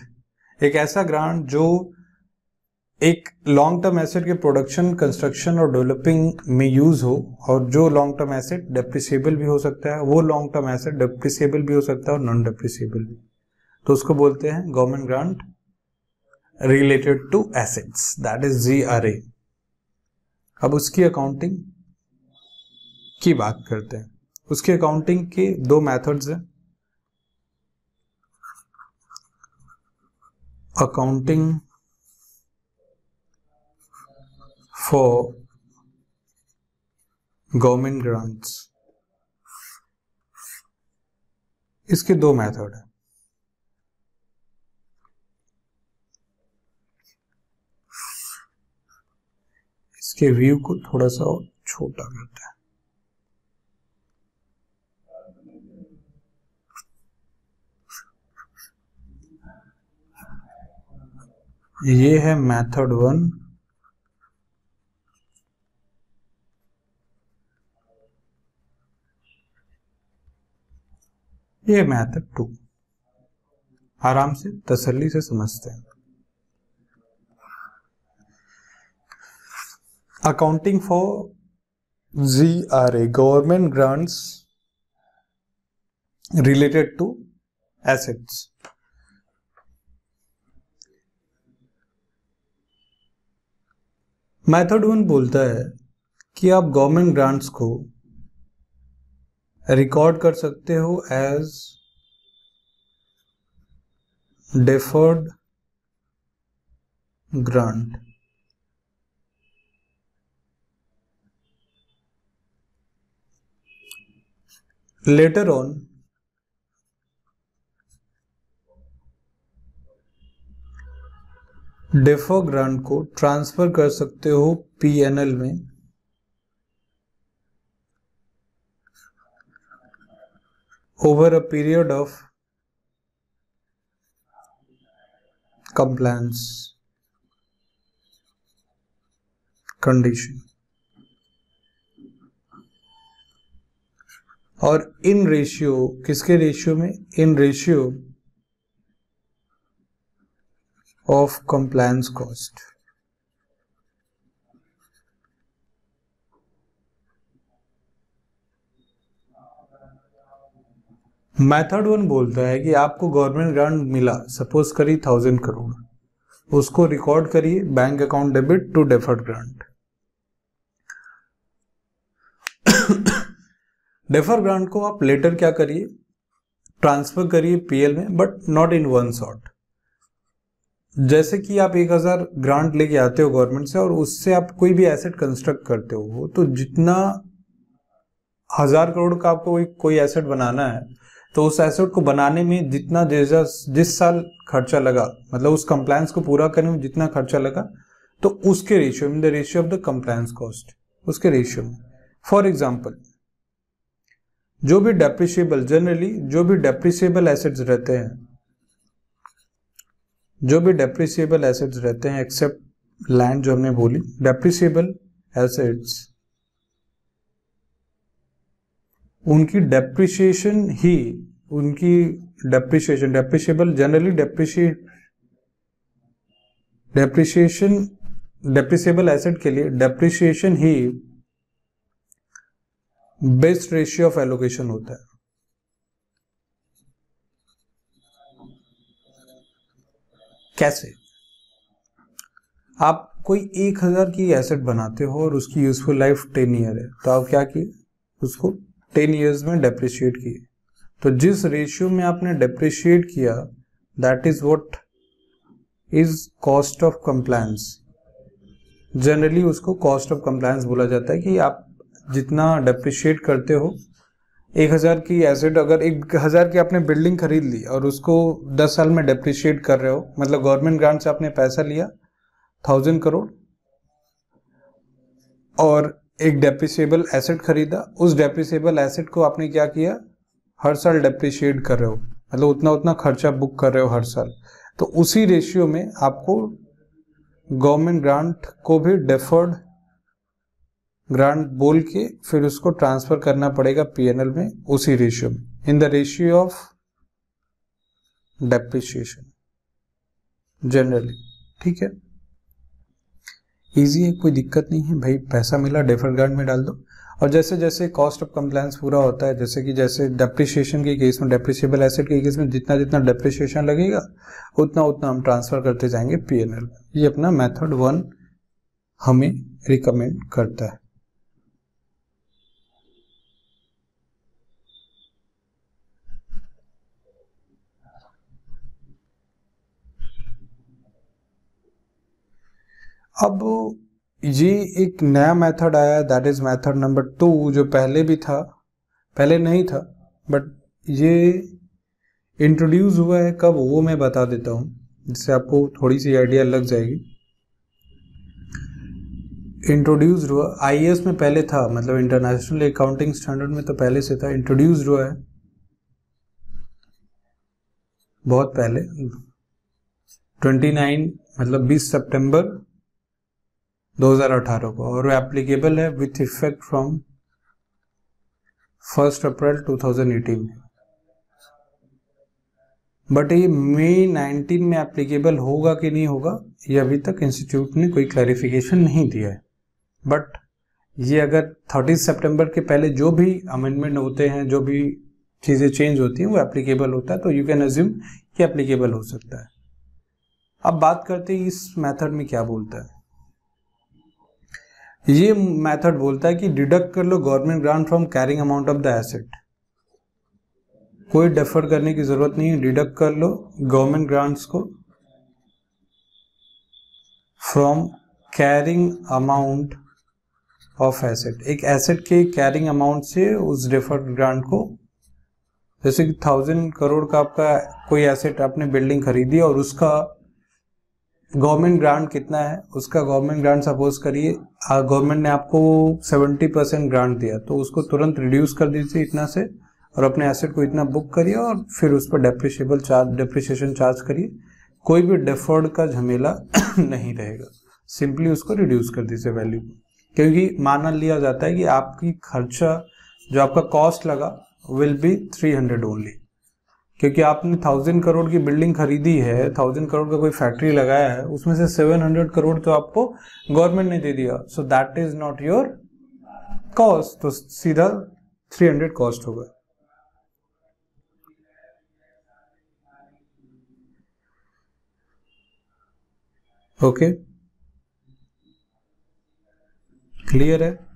एक ऐसा ग्रांट जो एक लॉन्ग टर्म एसेट के प्रोडक्शन कंस्ट्रक्शन और डेवलपिंग में यूज़ हो और जो लॉन्ग टर्म एसेट डेप्रिसिएबल भी हो सकता है, वो लॉन्ग टर्म एसेट डेप्रिसिएबल भी हो सकता है और नॉन डेप्रिसिएबल भी। तो उसको बोलते हैं government grant related to assets that is G R A अब उसकी अकाउंटिंग की बात करते हैं। उसकी अकाउंटिंग के दो मेथड्स हैं। अकाउंटिंग फॉर गवर्नमेंट ग्रांट्स इसके दो मेथड है। इसके व्यू को थोड़ा सा और छोटा करते हैं। ये है मेथड वन ये मैथ टू आराम से तसल्ली से समझते हैं। Accounting for G R A government grants related to assets method one बोलता है कि आप गवर्नमेंट ग्रांट्स को रिकॉर्ड कर सकते हो as deferred grant later on deferred grant को ट्रांसफ़र कर सकते हो पीएनएल में. Over a period of compliance condition और इन रेशियो किसके रेशियो में? In ratio of compliance cost method one बोलता है कि आपको गवर्नमेंट ग्रांट मिला, सपोज़ करिए थाउज़ेंड करोड़ उसको रिकॉर्ड करिए bank account debit to deferred grant defer grant को आप लेटर क्या करिए? ट्रांसफ़र करिए पीएल में but not in one shot जैसे कि आप एक हज़ार ग्रांट लेके आते हो गवर्नमेंट से और उससे आप कोई भी एसेट कंस्ट्रक्ट करते हो तो जितना हज़ार करोड़ का आपको कोई एसेट बनाना है तो उस एसेट को बनाने में जितना जिस साल खर्चा लगा मतलब उस कंप्लायंस को पूरा करने में जितना खर्चा लगा तो उसके ratio in the ratio of the compliance cost उसके रेशियो में। फॉर एग्ज़ाम्पल जो भी डेप्रिशिएबल जनरली जो भी डेप्रिशिएबल एसेट्स रहते हैं, जो भी डेप्रिशिएबल एसेट्स रहते हैं एक्सेप्ट लैंड जो हमने बोली डेप्रिशिएबल एसेट्स उनकी डेप्रिशिएशन ही, उनकी depreciation depreciable generally depreciate depreciation depreciable asset के लिए डेप्रिशिएशन ही बेस्ट रेशियो ऑफ़ एलोकेशन होता है। कैसे? आप कोई एक हज़ार की एसेट बनाते हो और उसकी यूजफुल लाइफ टेन ईयर है तो आप क्या किए? उसको टेन ईयर्स में डेप्रिशिएट किए। तो जिस रेशियो में आपने डेप्रिशिएट किया that is what is cost of compliance generally उसको कॉस्ट ऑफ़ कंप्लायंस बोला जाता है कि आप जितना डेप्रिशिएट करते हो, एक हज़ार की एसेट अगर एक हज़ार की आपने बिल्डिंग खरीद ली और उसको दस साल में डेप्रिशिएट कर रहे हो मतलब गवर्नमेंट ग्रांट से आपने पैसा लिया थाउज़ेंड करोड़ और एक डेप्रिसिएबल एसेट खरीदा। उस डेप्रिसिएबल एसेट को आपने क्या किया? हर साल डेप्रिशिएट कर रहे हो। मतलब उतना उतना खर्चा बुक कर रहे हो हर साल। तो उसी रेशियो में आपको गवर्नमेंट ग्रांट को भी डेफर्ड ग्रांट बोल के फिर उसको ट्रांसफ़र करना पड़ेगा पीएनएल में उसी रेशियो में। In the ratio of depreciation generally ठीक है? इजी है, कोई दिक्कत नहीं है। भाई, पैसा मिला डेफर गार्ड में डाल दो। और जैसे जैसे कॉस्ट ऑफ़ कंप्लायंस पूरा होता है, जैसे कि जैसे डेप्रिशिएशन के केस में डेप्रिशिएबल एसेट के केस में जितना जितना डेप्रिशिएशन लगेगा, उतना उतना हम ट्रांसफ़र करते जाएँगे पीएनएल ये अपना मेथड वन हमें रिकमेंड करता है। अब ये एक नया मेथड आया that is method number two जो पहले भी था, पहले नहीं था बट ये इंट्रोड्यूस हुआ है, कब वो मैं बता देता हूँ, जिससे आपको थोड़ी सी आइडिया लग जाएगी। इंट्रोड्यूस हुआ आई में पहले था मतलब इंटरनेशनल अकाउंटिंग स्टैंडर्ड में तो पहले से था इंट्रोड्यूस हुआ है। बहुत पहले 29 मतलब 20 सितंबर 2018 को, और वो एप्लीकेबल है with effect from first April 2018 में। बट ये मई 19 में एप्लीकेबल होगा कि नहीं होगा, ये अभी तक इंस्टीट्यूट ने कोई क्लैरिफिकेशन नहीं दिया है। बट ये अगर 30 सितंबर के पहले जो भी अमेंडमेंट होते हैं, जो भी चीज़ें चेंज होती हैं, वो एप्लीकेबल होता है तो यू कैन एज्यूम कि एप्लीकेबल हो सकता है। अब बात करते हैं इस मेथड में क्या बोलता है। ये मेथड बोलता है कि डिडक्ट कर लो government grant from carrying amount of the asset. कोई डेफर करने की ज़रूरत नहीं है, डिडक्ट कर लो गवर्नमेंट ग्रांट्स को from carrying amount of asset. एक एसेट के कैरिंग अमाउंट से उस डेफर्ड ग्रांट को, जैसे कि थाउज़ेंड करोड़ का आपका कोई एसेट आपने बिल्डिंग खरीदी और उसका गवर्नमेंट ग्रांट कितना है, उसका गवर्नमेंट ग्रांट सपोज़ करिए गवर्नमेंट ने आपको सेवेंटी परसेंट ग्रांट दिया तो उसको तुरंत रिड्यूस कर दीजिए इतना से, और अपने एसेट को इतना बुक करिए, और फिर उस पर डेप्रिशिएबल चार्ज डेप्रिशिएशन चार्ज करिए। कोई भी डेफर्ड का झमेला नहीं रहेगा। सिंपली उसको रिड्यूस कर दीजिए वैल्यू क्योंकि माना लिया जाता है कि आपकी खर्चा, जो आपका कॉस्ट लगा will be three hundred only क्योंकि आपने थाउज़ेंड करोड़ की बिल्डिंग खरीदी है थाउज़ेंड करोड़ का कोई फैक्ट्री लगाया है, उसमें से सेवन हंड्रेड करोड़ तो आपको गवर्नमेंट ने दे दिया। So that is not your cost तो सीधा थ्री हंड्रेड कॉस्ट होगा। ओके क्लियर है?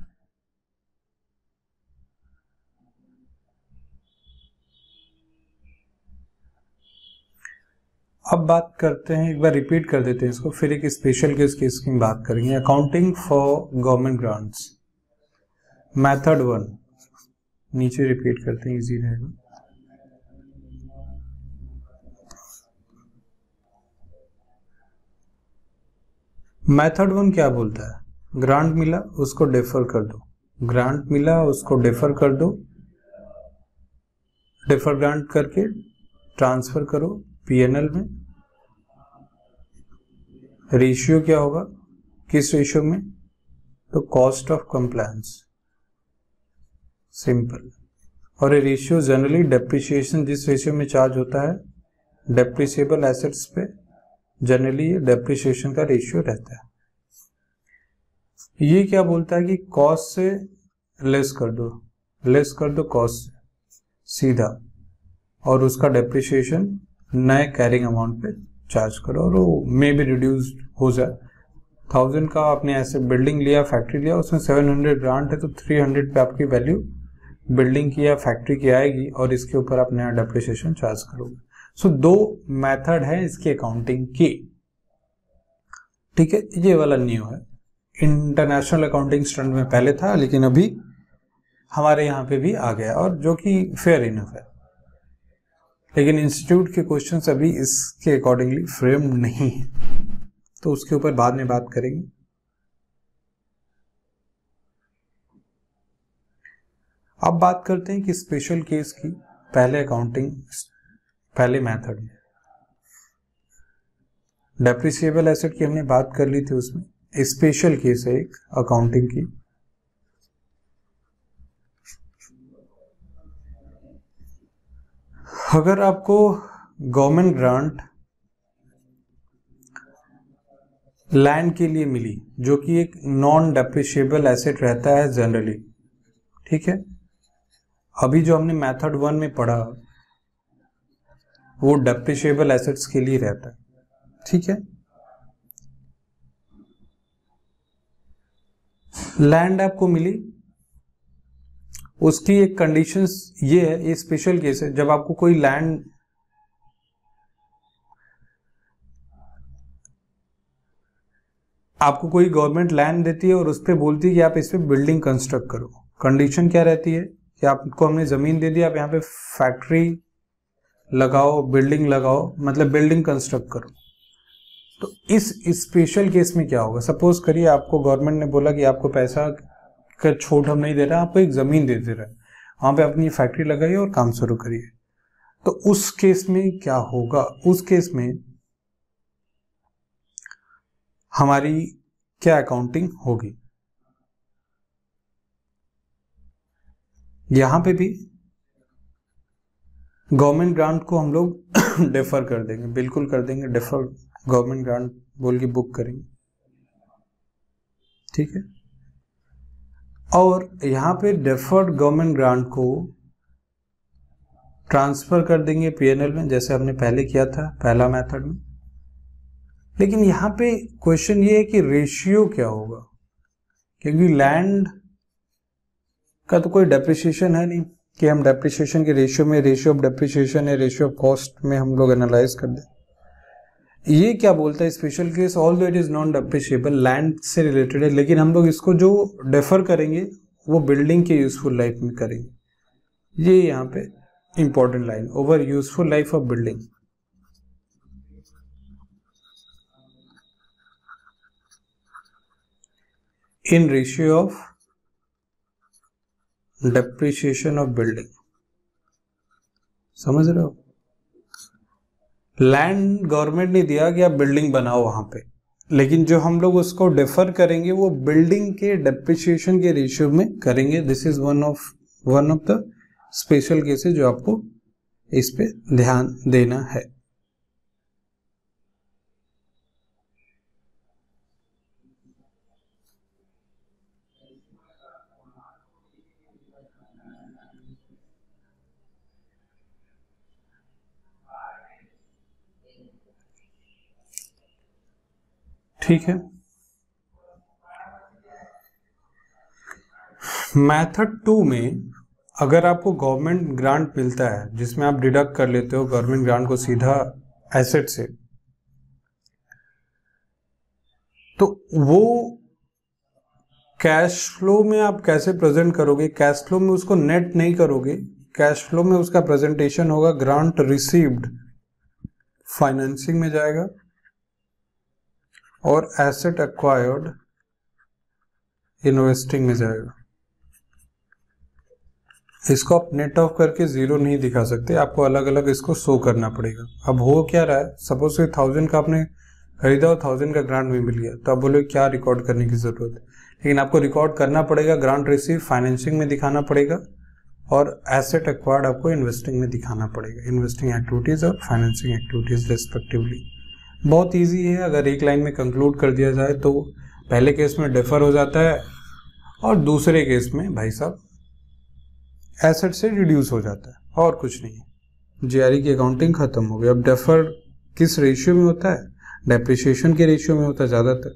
अब बात करते हैं, एक बार रिपीट कर देते हैं इसको, फिर एक स्पेशल केस की इसकी बात करेंगे। Accounting for government grants method one नीचे रिपीट करते हैं इजी रहेगा। मेथड वन क्या बोलता है? ग्रांट मिला, उसको डेफर कर दो। ग्रांट मिला, उसको डेफर कर दो। डेफर ग्रांट करके ट्रांसफ़र करो। पीएनएल में। रेशियो क्या होगा? किस रेशियो में? तो कॉस्ट ऑफ़ कंप्लायंस सिंपल और ये रेशियो जनरली डेप्रिसिएशन जिस रेशियो में चार्ज होता है डेप्रिसिएबल एसेट्स पे जनरली ये डेप्रिसिएशन का रेशियो रहता है। ये क्या बोलता है कि कॉस्ट से लेस कर दो। लेस कर दो कॉस्ट सीधा। और उसका डेप्रिसिएशन नए कैरिंग अमाउंट पे चार्ज करो और वो मे भी रिड्यूस हो जाए। थाउज़ेंड का आपने ऐसे बिल्डिंग लिया फैक्ट्री लिया, उसमें सेवन हंड्रेड ग्रांट है तो थ्री हंड्रेड पे आपकी वैल्यू बिल्डिंग की या फैक्ट्री की आएगी और इसके ऊपर आप नया डेप्रिसिएशन चार्ज करोगे। सो दो मेथड है इसकी अकाउंटिंग की। ठीक है, ये वाला न्यू है। इंटरनेशनल अकाउंटिंग स्टैंड में पहले था, लेकिन अभी हमारे यहाँ पे भी आ गया और जो कि फेयर इनफ है। लेकिन इंस्टीट्यूट के क्वेश्चन अभी इसके अकॉर्डिंगली फ्रेम नहीं है। तो उसके ऊपर बाद में बात करेंगे। अब बात करते हैं कि स्पेशल केस की, पहले अकाउंटिंग पहले मेथड में। डेप्रिसिएबल एसेट की हमने बात कर ली थी उसमें। स्पेशल केस है एक अकाउंटिंग की। अगर आपको गवर्नमेंट ग्रांट लैंड के लिए मिली, जो कि एक नॉन डेप्रिशिएबल एसेट रहता है जनरली ठीक है? अभी जो हमने मेथड वन में पढ़ा, वो डेप्रिशिएबल एसेट्स के लिए रहता है, ठीक है? लैंड आपको मिली उसकी एक कंडीशन ये है, ये स्पेशल केस है। जब आपको कोई लैंड आपको कोई गवर्नमेंट लैंड देती है और उस पर बोलती है कि आप इस पर बिल्डिंग कंस्ट्रक्ट करो। कंडीशन क्या रहती है? कि आपको हमने ज़मीन दे दी, आप यहाँ पे फैक्ट्री लगाओ बिल्डिंग लगाओ मतलब बिल्डिंग कंस्ट्रक्ट करो। तो इस स्पेशल केस में क्या होगा? सपोज़ करिए आपको गवर्नमेंट ने बोला कि आपको पैसा का छूट हम नहीं दे रहे आपको एक ज़मीन दे दे रहे वहाँ पे अपनी फैक्ट्री लगाइए और काम शुरू करिए। तो उस केस में क्या होगा? उस केस में हमारी क्या अकाउंटिंग होगी? यहाँ पे भी गवर्नमेंट ग्रांट को हम लोग डेफर कर देंगे। बिल्कुल कर देंगे। डेफर गवर्नमेंट ग्रांट बोल के बुक करेंगे। ठीक है? और यहाँ पे डेफर्ड गवर्नमेंट ग्रांट को ट्रांसफ़र कर देंगे पीएनएल में, जैसे हमने पहले किया था, पहला मेथड में। लेकिन यहाँ पे क्वेश्चन ये है कि रेशियो क्या होगा? क्योंकि लैंड का तो कोई डेप्रिसिएशन है नहीं, कि हम डेप्रिसिएशन के रेशियो में रेशियो ऑफ़ डेप्रिसिएशन या रेशियो ऑफ़ कॉस्ट में हम लोग एनालाइज कर दें। ये क्या बोलता है special case although it is non depreciable land से रिलेटेड है, लेकिन हम लोग इसको जो डेफर करेंगे, वो बिल्डिंग के यूजफुल लाइफ में करेंगे। ये यहाँ पे important line over useful life of building in ratio of depreciation of building समझ रहे हो? लैंड गवर्नमेंट ने दिया कि आप बिल्डिंग बनाओ वहाँ पे। लेकिन जो हम लोग उसको डिफर करेंगे, वो बिल्डिंग के डेप्रिशिएशन के रेशियो में करेंगे। This is one of one of the special cases जो आपको इस पे ध्यान देना है। ठीक है। मेथड टू में अगर आपको गवर्नमेंट ग्रांट मिलता है, जिसमें आप डिडक्ट कर लेते हो गवर्नमेंट ग्रांट को सीधा एसेट से तो वो कैश फ्लो में आप कैसे प्रेजेंट करोगे? कैश फ्लो में उसको नेट नहीं करोगे। कैश फ्लो में उसका प्रेजेंटेशन होगा ग्रांट रिसीव्ड फाइनेंसिंग में जाएगा। और एसेट एक्वायर्ड इन्वेस्टिंग में जाएगा। इसको आप नेट ऑफ़ करके ज़ीरो नहीं दिखा सकते, आपको अलग अलग इसको शो करना पड़ेगा। अब हो क्या रहा है? सपोज़ कि थाउज़ेंड का आपने खरीदा और थाउज़ेंड का ग्रांट भी मिल गया तो आप बोले क्या रिकॉर्ड करने की ज़रूरत है? लेकिन आपको रिकॉर्ड करना पड़ेगा ग्रांट रिसीव फाइनेंसिंग में दिखाना पड़ेगा और एसेट एक्वायर्ड आपको इन्वेस्टिंग में दिखाना पड़ेगा। इन्वेस्टिंग एक्टिविटीज़ और फाइनेंसिंग एक्टिविटीज़ रेस्पेक्टिवली बहुत इजी है, अगर एक लाइन में कंक्लूड कर दिया जाए तो पहले केस में डिफर हो जाता है और दूसरे केस में भाई साहब एसेट से रिड्यूस हो जाता है, और कुछ नहीं है। जीआरई की अकाउंटिंग खत्म हो गई। अब डेफर किस रेशियो में होता है? डेप्रिशिएशन के रेशियो में होता है, ज़्यादातर।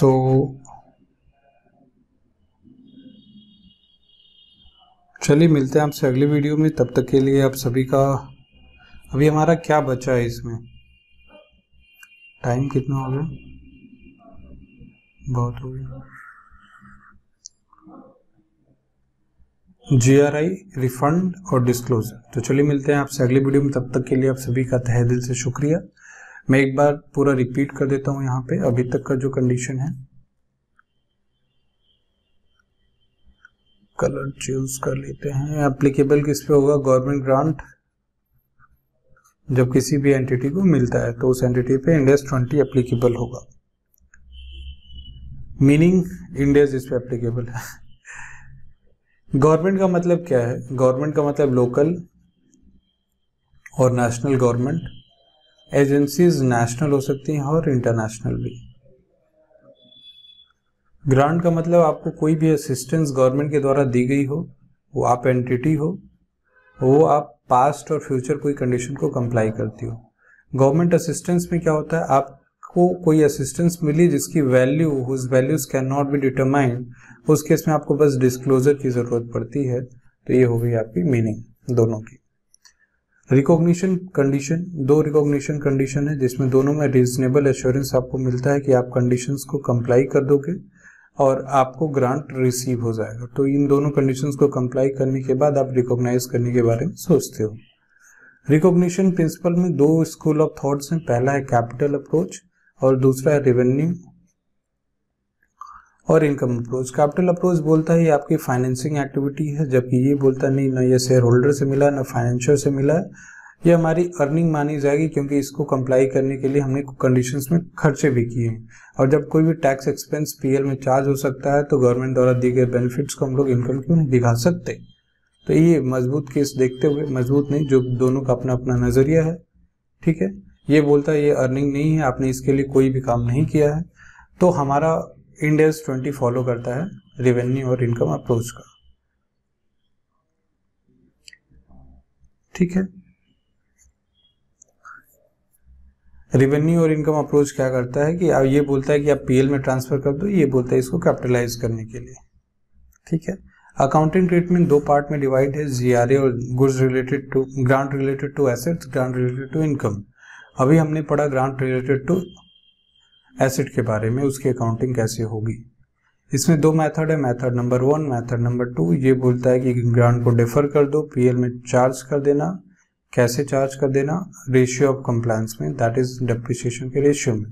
तो चलिए मिलते हैं आपसे अगली वीडियो में, तब तक के लिए आप सभी का अभी हमारा क्या बचा है इसमें? टाइम कितना हो गया? बहुत हो गया। जी आर आई रिफंड और डिस्क्लोजर तो चलिए मिलते हैं आपसे अगली वीडियो में, तब तक के लिए आप सभी का तहे दिल से शुक्रिया। मैं एक बार पूरा रिपीट कर देता हूँ यहाँ पे, अभी तक का जो कंडीशन है। कलर चूज़ कर लेते हैं। एप्लीकेबल किस पे होगा? गवर्नमेंट ग्रांट जब किसी भी एंटिटी को मिलता है तो उस एंटिटी पे इंडेस ट्वेंटी एप्लीकेबल होगा। मीनिंग इंडेस इस पे एप्लीकेबल है। गवर्नमेंट का मतलब क्या है? गवर्नमेंट का मतलब लोकल और नेशनल गवर्नमेंट एजेंसीज नेशनल हो सकती हैं और इंटरनेशनल भी। ग्रांट का मतलब आपको कोई भी असिस्टेंस गवर्नमेंट के द्वारा दी गई हो, वो आप एंटिटी हो, वो आप पास्ट और फ्यूचर कोई कंडीशन को कंप्लाई करती हो। गवर्नमेंट असिस्टेंस में क्या होता है? आपको कोई असिस्टेंस मिली जिसकी value whose values can not be determined उस केस में आपको बस डिस्क्लोजर की ज़रूरत पड़ती है तो ये हो गई आपकी मीनिंग दोनों की। रिकॉग्निशन कंडीशन दो रिकॉग्निशन कंडीशन है, जिसमें दोनों में रीजनेबल एश्योरेंस आपको मिलता है कि आप कंडीशंस को कंप्लाई कर दोगे और आपको ग्रांट रिसीव हो जाएगा। तो इन दोनों कंडीशंस को कंप्लाई करने के बाद आप रिकॉग्नाइज करने के बारे में सोचते हो। रिकॉग्निशन प्रिंसिपल में दो स्कूल ऑफ़ थॉट्स हैं, पहला है कैपिटल अप्रोच और दूसरा है रेवेन्यू और इनकम अप्रोच कैपिटल अप्रोच बोलता है, ये आपकी फाइनेंसिंग एक्टिविटी है। जबकि ये बोलता, नहीं, ना ये शेयर होल्डर से मिला, ना फाइनेंशियल से मिला। है ये हमारी अर्निंग मानी जाएगी क्योंकि इसको कंप्लाई करने के लिए हमने कंडीशंस में खर्चे भी किए हैं। और जब कोई भी टैक्स एक्सपेंस पीएल में चार्ज हो सकता है तो गवर्नमेंट द्वारा दिए गए बेनिफिट्स को हम लोग इनकम क्यों नहीं दिखा सकते? तो ये मज़बूत केस देखते हुए, मज़बूत नहीं, जो दोनों का अपना अपना नज़रिया है। ठीक है? ये बोलता है, ये अर्निंग नहीं है, आपने इसके लिए कोई भी काम नहीं किया है। तो हमारा इंडेस ट्वेंटी फॉलो करता है रेवेन्यू और इनकम अप्रोच का ठीक है? रेवेन्यू और इनकम अप्रोच क्या करता है कि अब ये बोलता है कि आप पीएल में ट्रांसफ़र कर दो, ये बोलता है इसको कैपिटलाइज करने के लिए। ठीक है? अकाउंटिंग ट्रीटमेंट दो पार्ट में डिवाइड है जीआरए और goods related to grant related to assets grant related to income अभी हमने पढ़ा ग्रांट रिलेटेड टू एसेट के बारे में, उसकी अकाउंटिंग कैसे होगी। इसमें दो मेथड है method number one method number two ये बोलता है कि ग्रांट को डिफर कर दो पीएल में चार्ज कर देना। कैसे चार्ज कर देना? रेशियो ऑफ़ कंप्लायंस में दैट इज़ डेप्रिसिएशन के रेशियो में।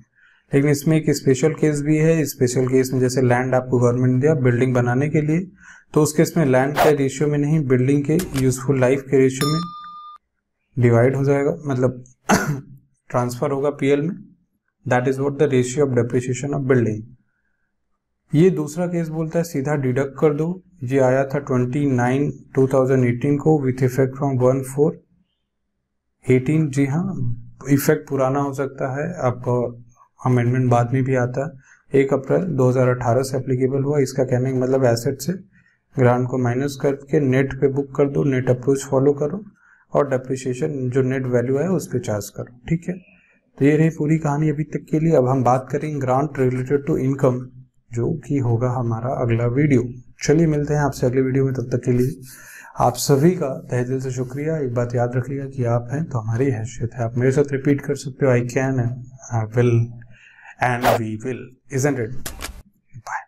लेकिन इसमें एक स्पेशल केस भी है। स्पेशल केस में जैसे लैंड आपको गवर्नमेंट दिया बिल्डिंग बनाने के लिए तो उस केस में लैंड के रेशियो में नहीं बिल्डिंग के यूजफुल लाइफ के रेशियो में डिवाइड हो जाएगा। मतलब ट्रांसफ़र होगा पीएल में। That is what the ratio of depreciation of building ये दूसरा केस बोलता है, सीधा डिडक्ट कर दो। ये आया था 29 2018 को with effect from one four eighteen जी हाँ इफ़ेक्ट पुराना हो सकता है। आपका अमेंडमेंट बाद में भी आता है। एक अप्रैल 2018 से एप्लीकेबल हुआ। इसका कहने का मतलब एसेट से ग्रांट को माइनस करके नेट पे बुक कर दो। नेट अप्रोच फॉलो करो और डेप्रिसिएशन जो नेट वैल्यू है, उस पर चार्ज करो। ठीक है? तो ये रही पूरी कहानी अभी तक के लिए। अब हम बात करें ग्रांट रिलेटेड टू इनकम जो कि होगा हमारा अगला वीडियो चलिए मिलते हैं आपसे अगले वीडियो में, तब तक के लिए। आप सभी का तहे दिल से शुक्रिया। एक बात याद रखिएगा कि आप हैं तो हमारी हैसियत है। आप मेरे साथ रिपीट कर सकते हो I can I will and we will isn't it bye